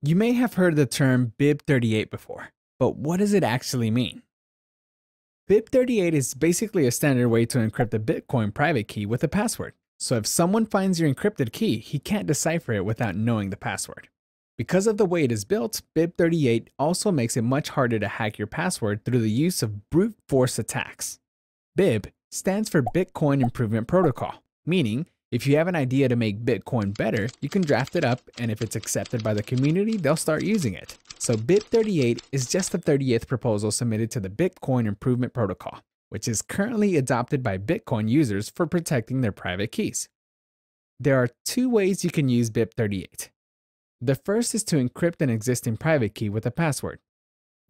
You may have heard the term BIP38 before, but what does it actually mean? BIP38 is basically a standard way to encrypt a Bitcoin private key with a password. So if someone finds your encrypted key, he can't decipher it without knowing the password. Because of the way it is built, BIP38 also makes it much harder to hack your password through the use of brute force attacks. BIP stands for Bitcoin Improvement Protocol, meaning if you have an idea to make Bitcoin better, you can draft it up, and if it's accepted by the community, they'll start using it. So BIP38 is just the 30th proposal submitted to the Bitcoin Improvement Protocol, which is currently adopted by Bitcoin users for protecting their private keys. There are two ways you can use BIP38. The first is to encrypt an existing private key with a password.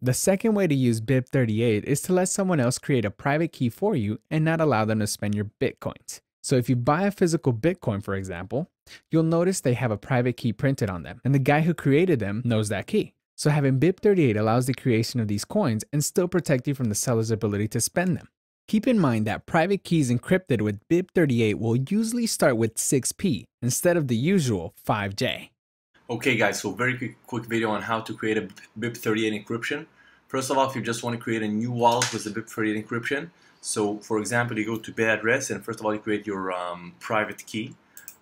The second way to use BIP38 is to let someone else create a private key for you and not allow them to spend your Bitcoins. So if you buy a physical Bitcoin, for example, you'll notice they have a private key printed on them, and the guy who created them knows that key. So having BIP38 allows the creation of these coins and still protect you from the seller's ability to spend them. Keep in mind that private keys encrypted with BIP38 will usually start with 6P instead of the usual 5J. Okay guys, so very quick, video on how to create a BIP38 encryption. First of all, if you just want to create a new wallet with the BIP38 encryption, so for example, you go to bit address and first of all you create your um, private key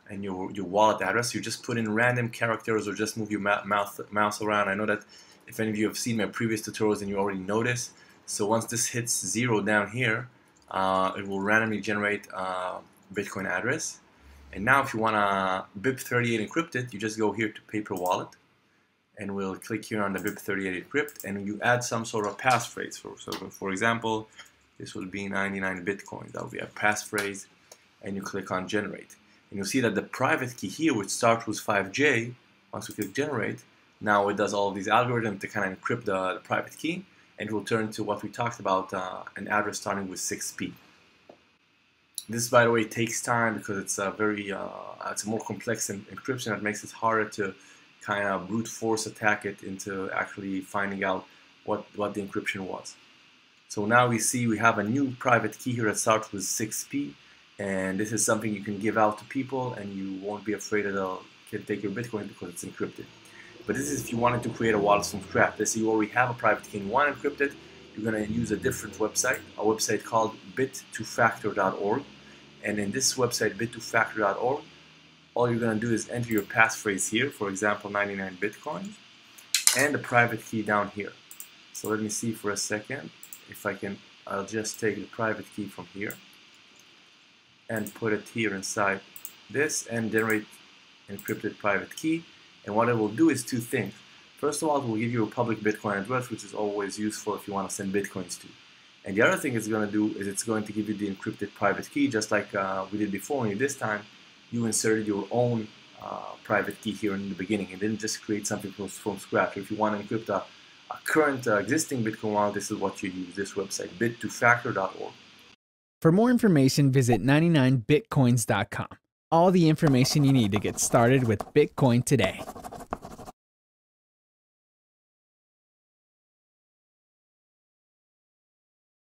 and your, your wallet address. You just put in random characters or just move your mouse, mouse around. I know that if any of you have seen my previous tutorials and you already noticed. So once this hits zero down here, uh, it will randomly generate a Bitcoin address. And now if you want to BIP38 encrypt it, you just go here to paper wallet and we'll click here on the BIP38 encrypt and you add some sort of passphrase. For, so for example, this will be 99 Bitcoin. That will be a passphrase. And you click on generate. And you'll see that the private key here, which starts with 5J, once we click generate, now it does all these algorithms to kind of encrypt the, the private key. And it will turn to what we talked about, uh, an address starting with 6P. This, by the way, takes time because it's a very, uh, it's a more complex encryption that makes it harder to kind of brute force attack it into actually finding out what, what the encryption was. So now we see we have a new private key here that starts with 6p and this is something you can give out to people and you won't be afraid that they'll can take your Bitcoin because it's encrypted. But this is if you wanted to create a wallet from scratch. Let's say you already have a private key and you want encrypted, you're going to use a different website, a website called bit2factor.org. And in this website, bit2factor.org, all you're going to do is enter your passphrase here, for example, 99 Bitcoins, and the private key down here. So let me see for a second if I can, I'll just take the private key from here and put it here inside this and generate encrypted private key. And what it will do is two things. First of all, it will give you a public Bitcoin address, which is always useful if you want to send Bitcoins to. And the other thing it's going to do is it's going to give you the encrypted private key, just like uh, we did before. Only this time, you inserted your own uh, private key here in the beginning and didn't just create something from, from scratch. If you want to encrypt a a current uh, existing Bitcoin wallet, this is what you use, this website, bit2factor.org. For more information, visit 99bitcoins.com. All the information you need to get started with Bitcoin today.